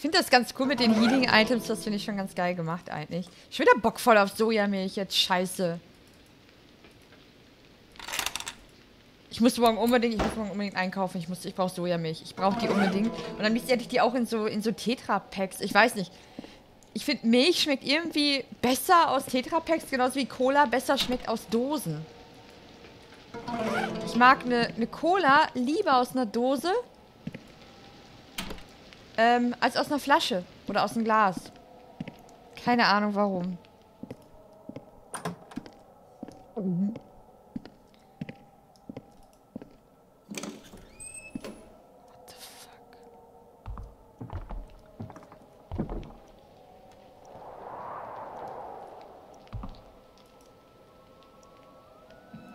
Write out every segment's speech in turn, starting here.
Ich finde das ganz cool mit den Healing-Items. Das finde ich schon ganz geil gemacht eigentlich. Ich bin wieder Bock voll auf Sojamilch. Jetzt scheiße. Ich muss morgen unbedingt, ich muss morgen unbedingt einkaufen. Ich, ich brauche Sojamilch. Ich brauche die unbedingt. Und dann hätte ich die auch in so, in so Tetra-Packs. Ich weiß nicht. Ich finde, Milch schmeckt irgendwie besser aus Tetra-Packs, genauso wie Cola besser schmeckt aus Dosen. Ich mag eine, eine Cola lieber aus einer Dose ähm, als aus einer Flasche oder aus einem Glas. Keine Ahnung warum. Mhm.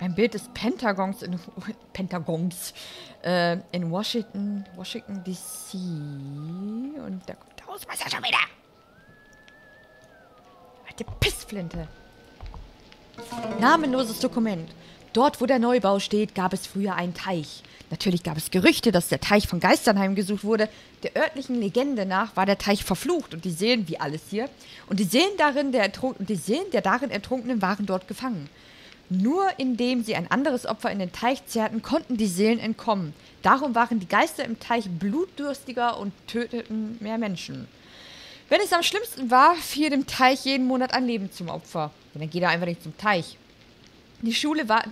ein Bild des Pentagons in Pentagons äh, in Washington, Washington DC. Und da kommt der Hausmeister schon wieder. Alte Pissflinte. Namenloses Dokument. Dort, wo der Neubau steht, gab es früher einen Teich. Natürlich gab es Gerüchte, dass der Teich von Geistern heimgesucht wurde. Der örtlichen Legende nach war der Teich verflucht und die Seelen, wie alles hier, und die Seelen darin der, die Seelen der darin Ertrunkenen waren dort gefangen. Nur indem sie ein anderes Opfer in den Teich zerrten, konnten die Seelen entkommen. Darum waren die Geister im Teich blutdürstiger und töteten mehr Menschen. Wenn es am schlimmsten war, fiel dem Teich jeden Monat ein Leben zum Opfer. Und dann geht er einfach nicht zum Teich. Die Schule war.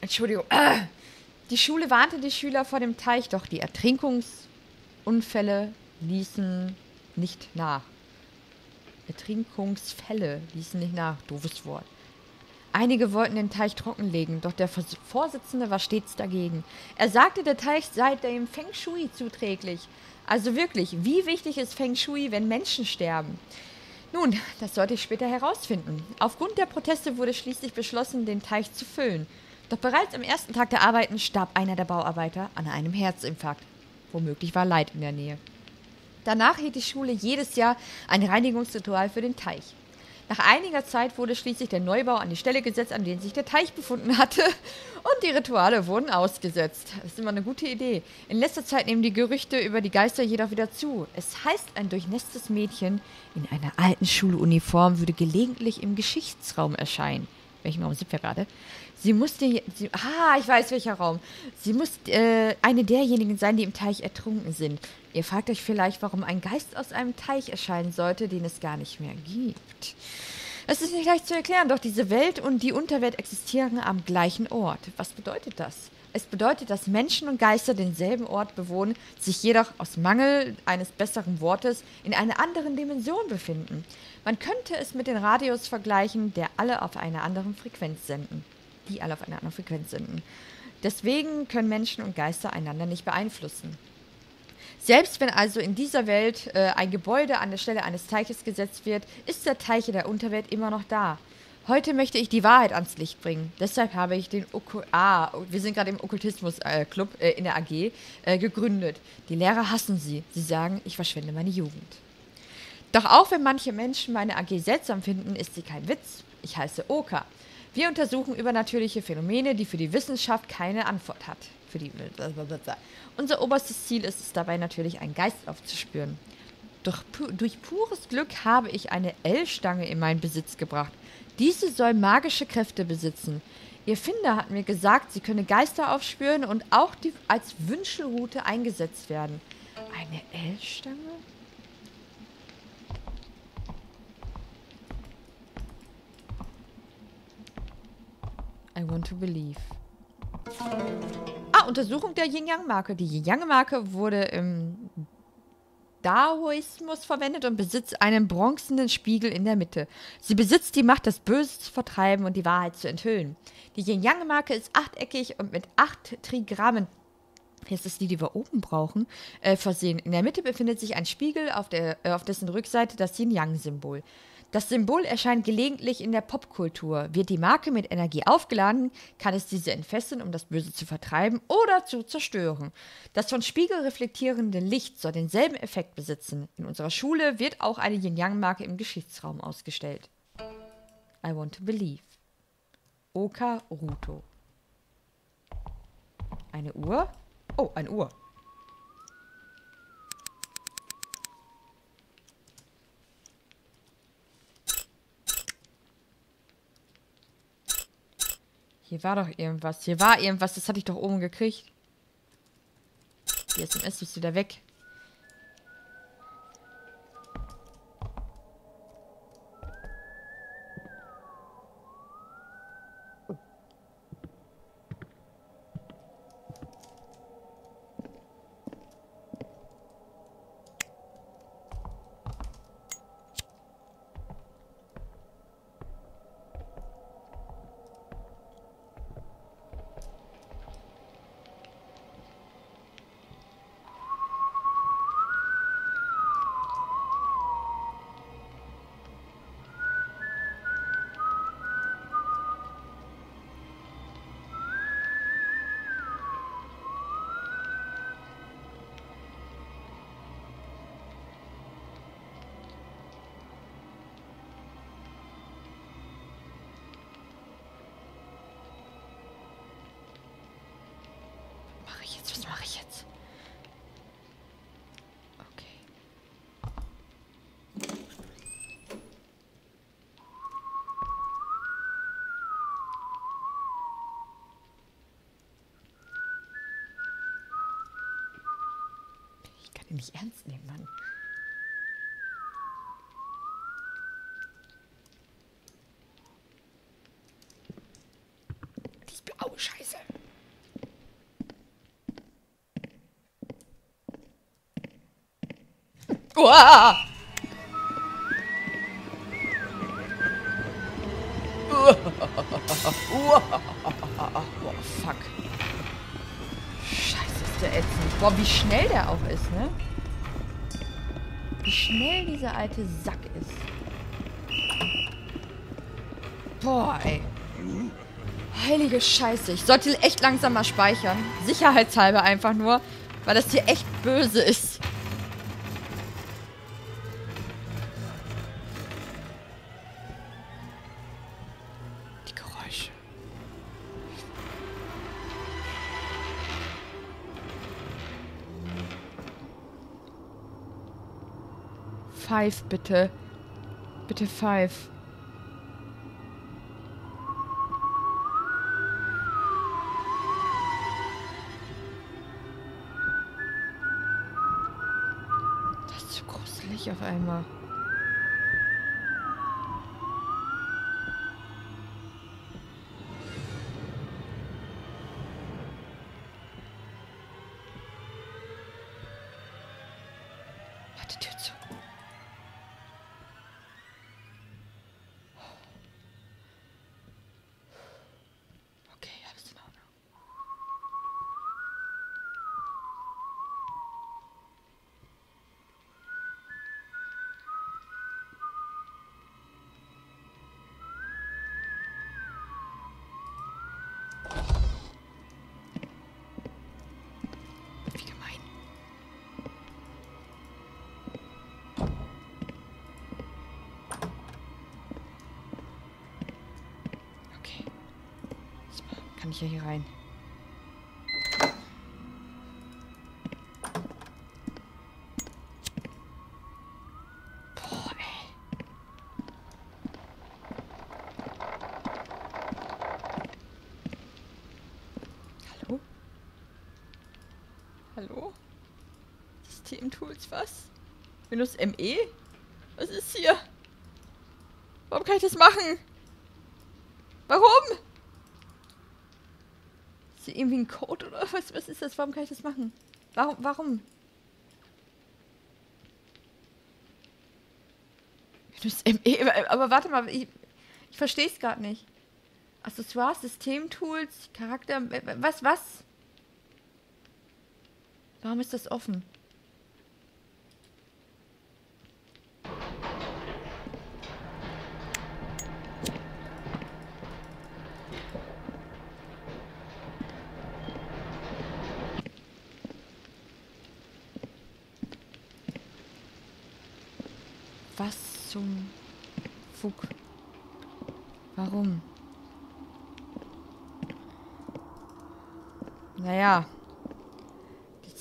Entschuldigung. Die Schule warnte die Schüler vor dem Teich, doch die Ertrinkungsunfälle ließen nicht nach. Ertrinkungsfälle ließen nicht nach. Doofes Wort. Einige wollten den Teich trockenlegen, doch der Vorsitzende war stets dagegen. Er sagte, der Teich sei dem Feng Shui zuträglich. Also wirklich, wie wichtig ist Feng Shui, wenn Menschen sterben? Nun, das sollte ich später herausfinden. Aufgrund der Proteste wurde schließlich beschlossen, den Teich zu füllen. Doch bereits am ersten Tag der Arbeiten starb einer der Bauarbeiter an einem Herzinfarkt. Womöglich war Leid in der Nähe. Danach hielt die Schule jedes Jahr ein Reinigungsritual für den Teich. Nach einiger Zeit wurde schließlich der Neubau an die Stelle gesetzt, an der sich der Teich befunden hatte. Und die Rituale wurden ausgesetzt. Das ist immer eine gute Idee. In letzter Zeit nehmen die Gerüchte über die Geister jedoch wieder zu. Es heißt, ein durchnässtes Mädchen in einer alten Schuluniform würde gelegentlich im Geschichtsraum erscheinen. Welchen Raum sind wir gerade? Sie musste. Sie, ah, ich weiß welcher Raum. Sie muss äh, eine derjenigen sein, die im Teich ertrunken sind. Ihr fragt euch vielleicht, warum ein Geist aus einem Teich erscheinen sollte, den es gar nicht mehr gibt. Es ist nicht leicht zu erklären, doch diese Welt und die Unterwelt existieren am gleichen Ort. Was bedeutet das? Es bedeutet, dass Menschen und Geister denselben Ort bewohnen, sich jedoch aus Mangel eines besseren Wortes in einer anderen Dimension befinden. Man könnte es mit den Radios vergleichen, der alle auf einer anderen Frequenz senden. Die alle auf einer anderen Frequenz senden. Deswegen können Menschen und Geister einander nicht beeinflussen. Selbst wenn also in dieser Welt äh, ein Gebäude an der Stelle eines Teiches gesetzt wird, ist der Teich in der Unterwelt immer noch da. Heute möchte ich die Wahrheit ans Licht bringen. Deshalb habe ich den Okku ah, wir sind gerade im Okkultismus-Club äh, äh, in der AG äh, gegründet. Die Lehrer hassen sie. Sie sagen, ich verschwende meine Jugend. Doch auch wenn manche Menschen meine AG seltsam finden, ist sie kein Witz. Ich heiße Oka. Wir untersuchen übernatürliche Phänomene, die für die Wissenschaft keine Antwort hat. Für die unser oberstes Ziel ist es dabei natürlich, einen Geist aufzuspüren. Doch pu durch pures Glück habe ich eine L-Stange in meinen Besitz gebracht. Diese soll magische Kräfte besitzen. Ihr Finder hat mir gesagt, sie könne Geister aufspüren und auch als Wünschelrute eingesetzt werden. Eine L-Stange? I want to believe. Ah, Untersuchung der Yin-Yang-Marke. Die Yin-Yang-Marke wurde im Daoismus verwendet und besitzt einen bronzenen Spiegel in der Mitte. Sie besitzt die Macht, das Böse zu vertreiben und die Wahrheit zu enthüllen. Die Yin-Yang-Marke ist achteckig und mit acht Trigrammen Jetzt ist die, die wir oben brauchen, äh, versehen. In der Mitte befindet sich ein Spiegel, auf, der, äh, auf dessen Rückseite das Yin-Yang-Symbol. Das Symbol erscheint gelegentlich in der Popkultur. Wird die Marke mit Energie aufgeladen, kann es diese entfesseln, um das Böse zu vertreiben oder zu zerstören. Das von Spiegel reflektierende Licht soll denselben Effekt besitzen. In unserer Schule wird auch eine Yin-Yang-Marke im Geschichtsraum ausgestellt. I want to believe. Oka Ruto. Eine Uhr? Oh, eine Uhr. Hier war doch irgendwas. Hier war irgendwas. Das hatte ich doch oben gekriegt. Die SMS ist wieder weg. Ich ihn nicht ernst nehmen, Mann. Die ist blaue Scheiße. Uah! Boah, wie schnell der auch ist, ne? Wie schnell dieser alte Sack ist. Boah, ey. Heilige Scheiße. Ich sollte echt langsam mal speichern. Sicherheitshalber einfach nur. Weil das hier echt böse ist. Five, bitte. Bitte five. Kann ich ja hier rein. Boah. Hallo? Hallo? Systemtools, was? Windows ME? Was ist hier? Warum kann ich das machen? Warum? Ist irgendwie ein Code oder was? Was ist das? Warum kann ich das machen? Warum? Warum? ME? Aber warte mal, ich, ich verstehe es gerade nicht. Accessoires, Systemtools, Charakter, was, was? Warum ist das offen?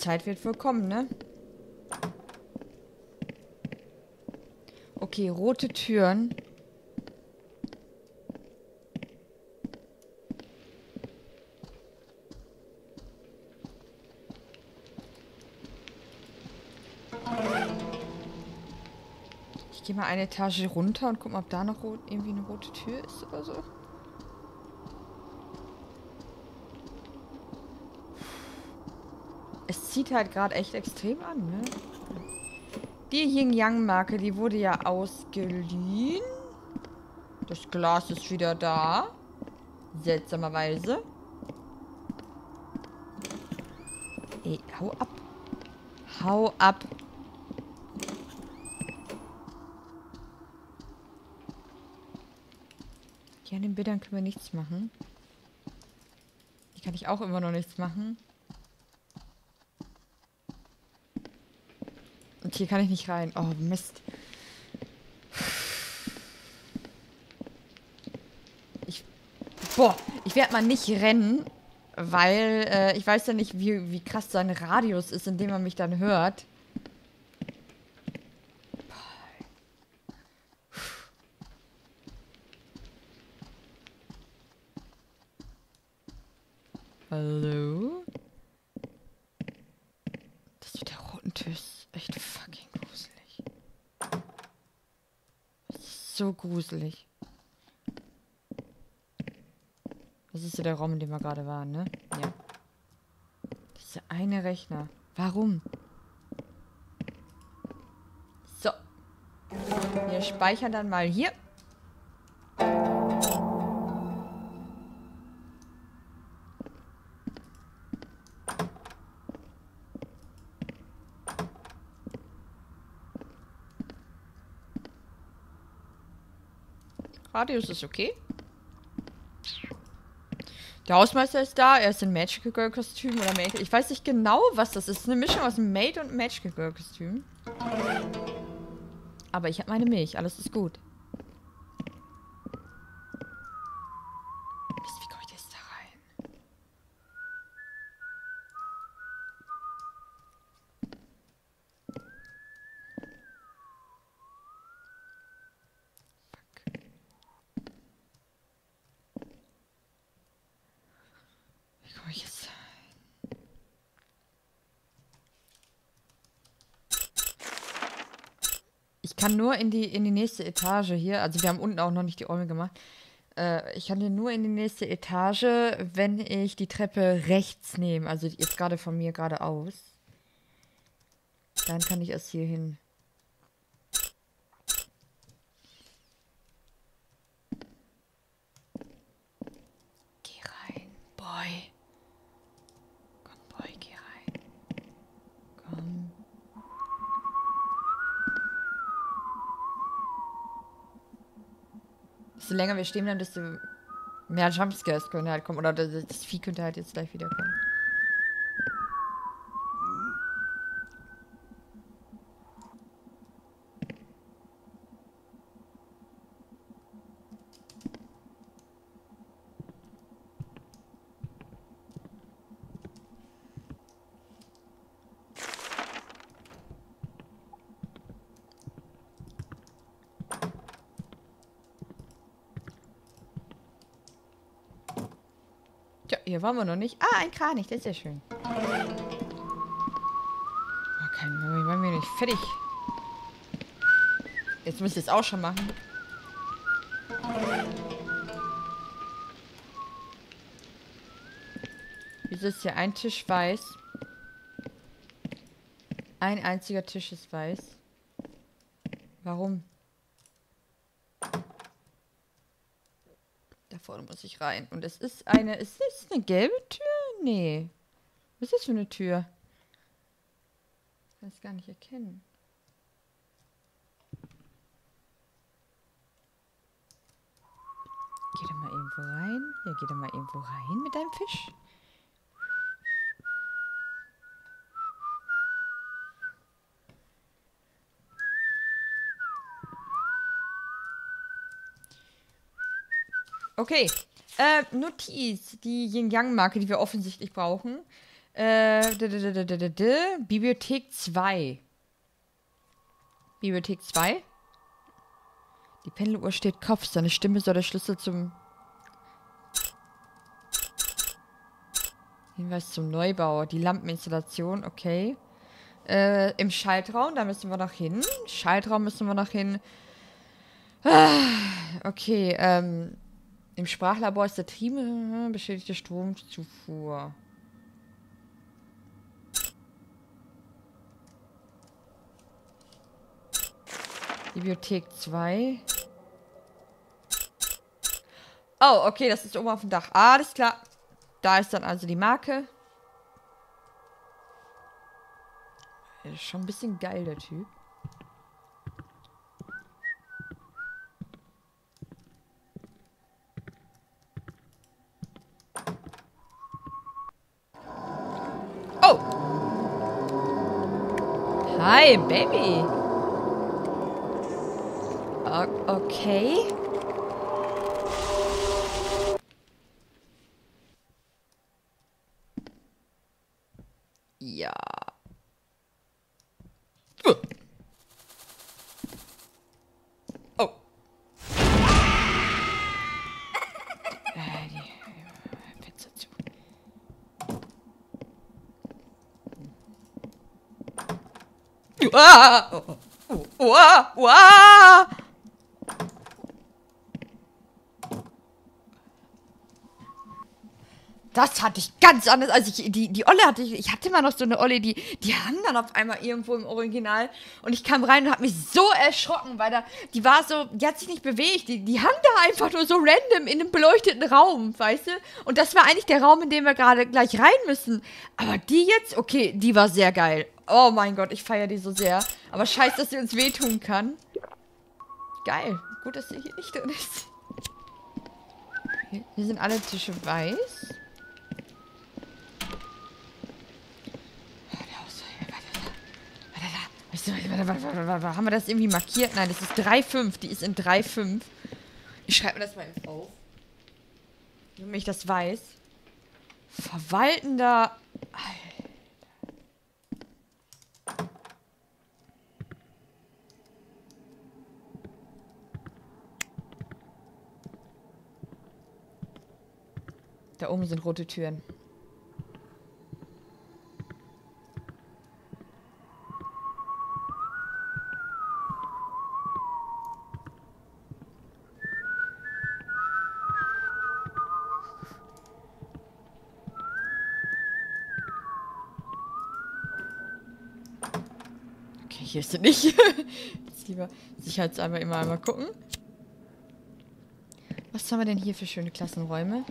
Zeit wird vollkommen, ne? Okay, rote Türen. Ich gehe mal eine Etage runter und guck mal, ob da noch irgendwie eine rote Tür ist oder so. Zieht halt gerade echt extrem an, ne? Die Yin-Yang-Marke, die wurde ja ausgeliehen. Das Glas ist wieder da. Seltsamerweise. Ey, hau ab. Hau ab. Ja, an den Bildern können wir nichts machen. Hier kann ich auch immer noch nichts machen. Hier kann ich nicht rein. Oh, Mist. Ich. Boah, ich werde mal nicht rennen, weil äh, ich weiß ja nicht, wie, wie krass sein Radius ist, in dem man mich dann hört. Hallo? Das mit der roten Tür ist echt fucking gruselig. Das ist so gruselig. Das ist ja der Raum, in dem wir gerade waren, ne? Ja. Dieser eine Rechner. Warum? So. Wir speichern dann mal hier. Radius ist okay. Der Hausmeister ist da, er ist in Magical Girl Kostüm oder Make. Ich weiß nicht genau, was das ist. Eine Mischung aus Maid und Magical Girl Kostüm. Aber ich habe meine Milch, alles ist gut. Kann nur in die, in die nächste Etage hier. Also wir haben unten auch noch nicht die Räume gemacht. Äh, ich kann hier nur in die nächste Etage, wenn ich die Treppe rechts nehme. Also jetzt gerade von mir geradeaus. Dann kann ich erst hier hin. Geh rein, Boy. Desto länger wir stehen bleiben, desto mehr Jumpscares können halt kommen. Oder das Vieh könnte halt jetzt gleich wiederkommen. Hier waren wir noch nicht. Ah, ein Kranich, das ist ja schön. Oh, kein machen wir nicht fertig. Jetzt müsst ihr es auch schon machen. Wieso ist hier ein Tisch weiß? Ein einziger Tisch ist weiß. Warum? Vorne muss ich rein. Und es ist eine, ist das eine gelbe Tür? Nee. Was ist das für eine Tür? Ich kann es gar nicht erkennen. Geh da mal irgendwo rein. Ja, geh da mal irgendwo rein mit deinem Fisch. Okay. Äh, Notiz. Die Yin-Yang-Marke, die wir offensichtlich brauchen. Äh, Bibliothek 2. Bibliothek 2. Die Pendeluhr steht Kopf. Seine Stimme soll der Schlüssel zum... Hinweis zum Neubau. Die Lampeninstallation, okay. Äh, Im Schaltraum, da müssen wir noch hin. Schaltraum müssen wir noch hin. Ah, okay, ähm. Im Sprachlabor ist der Triebe äh, beschädigte Stromzufuhr. Bibliothek 2. Oh, okay, das ist oben auf dem Dach. Alles klar. Da ist dann also die Marke. Ist schon ein bisschen geil, der Typ. Hi, Baby! O okay. Uah! Uah! Uah! Das hatte ich ganz anders. Also ich, die, die Olle hatte ich, ich hatte immer noch so eine Olle, die, die hang dann auf einmal irgendwo im Original. Und ich kam rein und habe mich so erschrocken, weil da, die war so, die hat sich nicht bewegt. Die, die hang da einfach nur so random in einem beleuchteten Raum, weißt du? Und das war eigentlich der Raum, in dem wir gerade gleich rein müssen. Aber die jetzt, okay, die war sehr geil. Oh mein Gott, ich feiere die so sehr. Aber scheiße, dass sie uns wehtun kann. Geil. Gut, dass sie hier nicht drin ist. Hier sind alle Tische weiß. Haben wir das irgendwie markiert? Nein, das ist 3,5. Die ist in 3,5. Ich schreibe mir das mal auf. Damit ich das weiß. Verwaltender... Alter. Da oben sind rote Türen. hier ist sie nicht. Jetzt lieber sicherheitshalber immer einmal gucken. Was haben wir denn hier für schöne Klassenräume?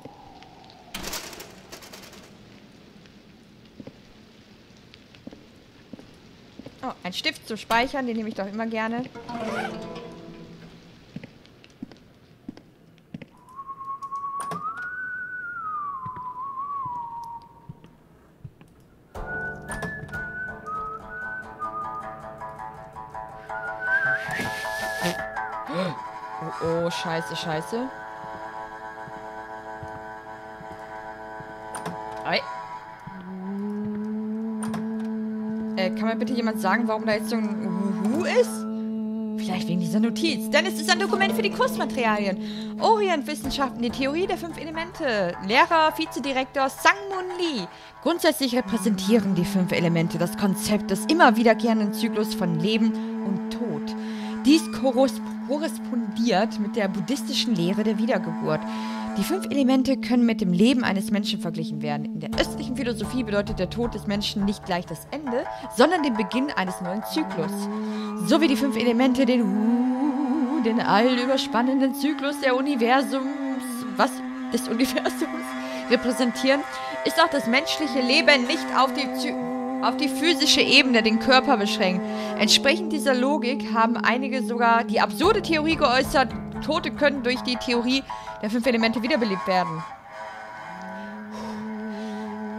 Ein Stift zum Speichern, den nehme ich doch immer gerne. Oh, scheiße, scheiße. Mir bitte jemand sagen, warum da jetzt so ein Uhu ist? Vielleicht wegen dieser Notiz. Denn es ist ein Dokument für die Kursmaterialien. Orient-Wissenschaften, die Theorie der fünf Elemente. Lehrer, Vizedirektor Sang Moon Lee. Grundsätzlich repräsentieren die fünf Elemente das Konzept des immer wiederkehrenden Zyklus von Leben und Tod. Dies korrespondiert mit der buddhistischen Lehre der Wiedergeburt. Die fünf Elemente können mit dem Leben eines Menschen verglichen werden. In der östlichen Philosophie bedeutet der Tod des Menschen nicht gleich das Ende, sondern den Beginn eines neuen Zyklus. So wie die fünf Elemente den, den allüberspannenden Zyklus der Universums, was des Universums repräsentieren, ist auch das menschliche Leben nicht auf die Zyklus auf die physische Ebene den Körper beschränkt. Entsprechend dieser Logik haben einige sogar die absurde Theorie geäußert, Tote können durch die Theorie der fünf Elemente wiederbelebt werden.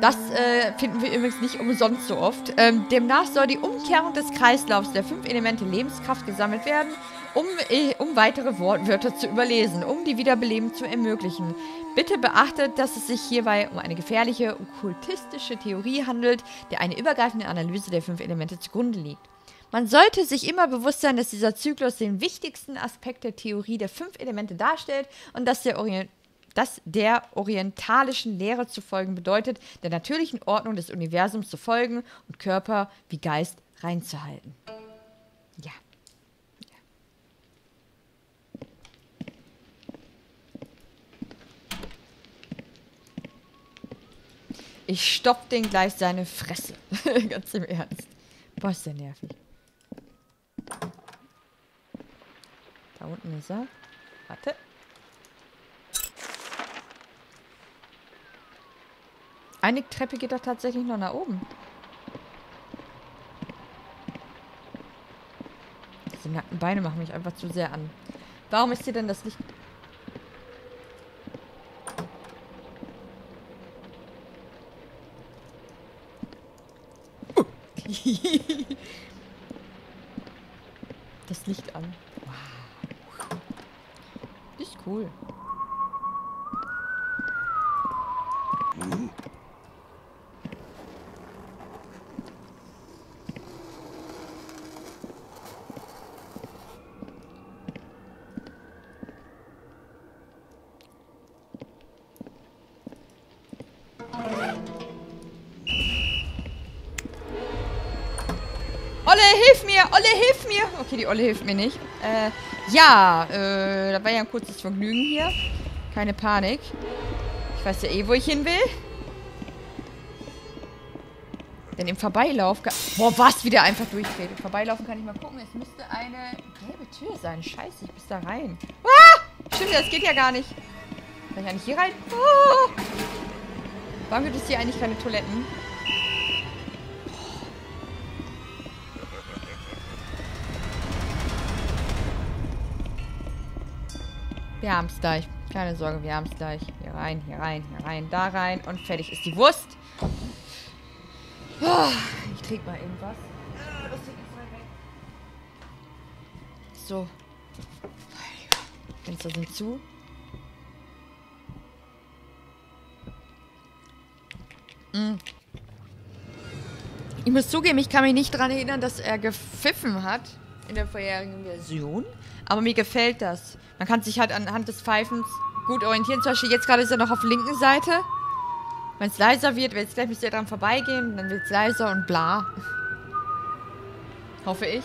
Das äh, finden wir übrigens nicht umsonst so oft. Ähm, demnach soll die Umkehrung des Kreislaufs der fünf Elemente Lebenskraft gesammelt werden, um, äh, um weitere Wortwörter zu überlesen, um die Wiederbeleben zu ermöglichen. Bitte beachtet, dass es sich hierbei um eine gefährliche, okkultistische Theorie handelt, der eine übergreifende Analyse der fünf Elemente zugrunde liegt. Man sollte sich immer bewusst sein, dass dieser Zyklus den wichtigsten Aspekt der Theorie der fünf Elemente darstellt und dass der Orient das der orientalischen Lehre zu folgen bedeutet, der natürlichen Ordnung des Universums zu folgen und Körper wie Geist reinzuhalten. Ja. Ich stopp den gleich seine Fresse. Ganz im Ernst. Boah, ist der nervig. Da unten ist er. Warte. Eine Treppe geht doch tatsächlich noch nach oben. Diese nackten Beine machen mich einfach zu sehr an. Warum ist hier denn das Licht... das Licht an. Wow. Das ist cool. Okay, die Olle hilft mir nicht. Äh, ja, äh, da war ja ein kurzes Vergnügen hier. Keine Panik. Ich weiß ja eh, wo ich hin will. Denn im Vorbeilaufen kann... Boah, was? Wieder einfach durchdreht. Im Vorbeilaufen kann ich mal gucken. Es müsste eine gelbe Tür sein. Scheiße, ich bis da rein. Ah! Stimmt, das geht ja gar nicht. Kann ich eigentlich hier rein? Ah! Warum gibt es hier eigentlich keine Toiletten? Wir haben es gleich. Keine Sorge, wir haben es gleich. Hier rein, hier rein, hier rein, da rein. Und fertig ist die Wurst. Oh, ich trinke mal irgendwas. So. Fenster sind zu. Mm. Ich muss zugeben, ich kann mich nicht daran erinnern, dass er gepfiffen hat in der vorherigen Version. Aber mir gefällt das. Man kann sich halt anhand des Pfeifens gut orientieren. Zum Beispiel jetzt gerade ist er noch auf der linken Seite. Wenn es leiser wird, wird es gleich müsst ihr dran vorbeigehen. Dann wird es leiser und bla. Hoffe ich.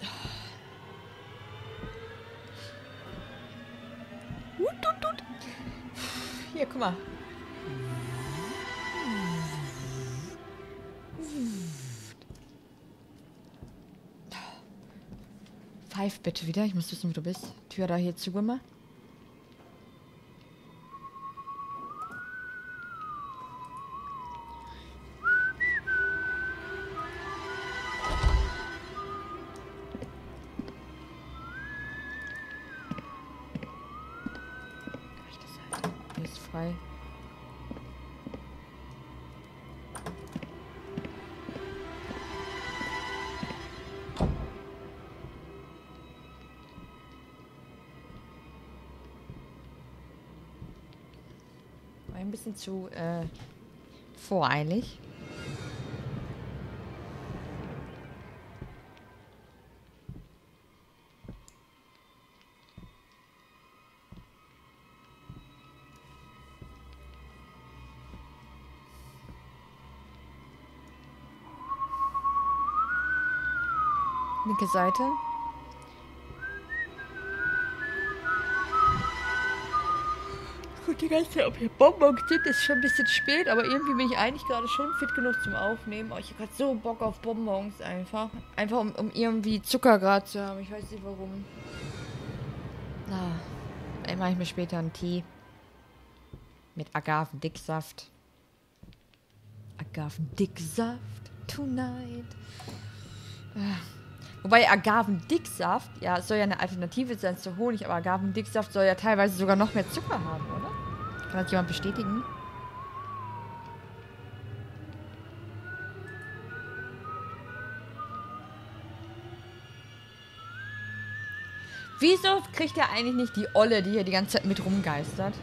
Hier, guck mal. Pfeif bitte wieder. Ich muss wissen, wo du bist. Tür da hier zugemacht. Ist frei. Bisschen zu äh, voreilig. Linke Seite. Und die ganze Zeit, ob hier Bonbons sind, ist schon ein bisschen spät, aber irgendwie bin ich eigentlich gerade schon fit genug zum Aufnehmen. Oh, ich habe gerade so Bock auf Bonbons einfach. Einfach um, um irgendwie Zucker gerade zu haben. Ich weiß nicht warum. Na, dann mache ich mir später einen Tee. Mit Agavendicksaft. Agavendicksaft tonight. Ah. Wobei Agavendicksaft, ja, soll ja eine Alternative sein zu Honig, aber Agavendicksaft soll ja teilweise sogar noch mehr Zucker haben, oder? Kann das jemand bestätigen? Wieso kriegt er eigentlich nicht die Olle, die hier die ganze Zeit mit rumgeistert?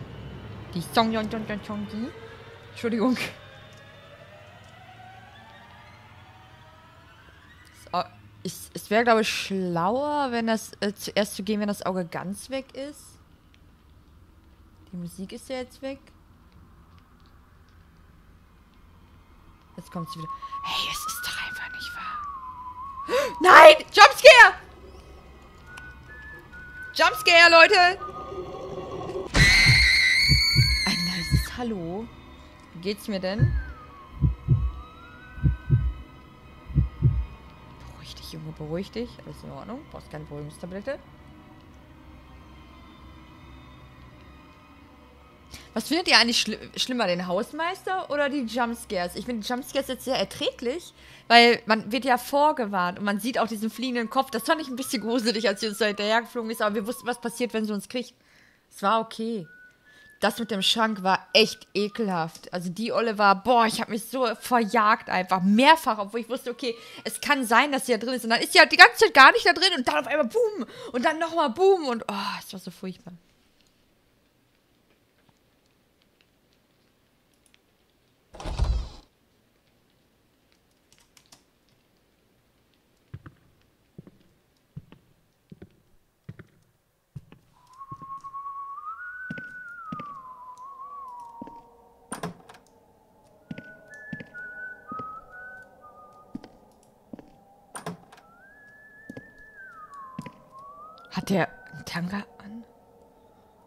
Die Song Yon Yon Yon Yon die? Entschuldigung. Ich, es wäre, glaube ich, schlauer, wenn das äh, zuerst zu gehen, wenn das Auge ganz weg ist. Die Musik ist ja jetzt weg. Jetzt kommt sie wieder. Hey, es ist doch einfach nicht wahr. Nein! Jumpscare! Jumpscare, Leute! Ein leises Hallo. Wie geht's mir denn? Beruhig dich, Junge, beruhig dich. Alles in Ordnung. Brauchst keine Beruhigungstablette. Was findet ihr eigentlich schli schlimmer, den Hausmeister oder die Jumpscares? Ich finde die Jumpscares jetzt sehr erträglich, weil man wird ja vorgewarnt und man sieht auch diesen fliegenden Kopf. Das fand ich ein bisschen gruselig, als sie uns da hinterhergeflogen ist, aber wir wussten, was passiert, wenn sie uns kriegt. Es war okay. Das mit dem Schrank war echt ekelhaft. Also die Olle war, boah, ich habe mich so verjagt einfach. Mehrfach, obwohl ich wusste, okay, es kann sein, dass sie da drin ist. Und dann ist sie halt die ganze Zeit gar nicht da drin und dann auf einmal boom und dann nochmal boom und oh, es war so furchtbar. Hat der einen Tanga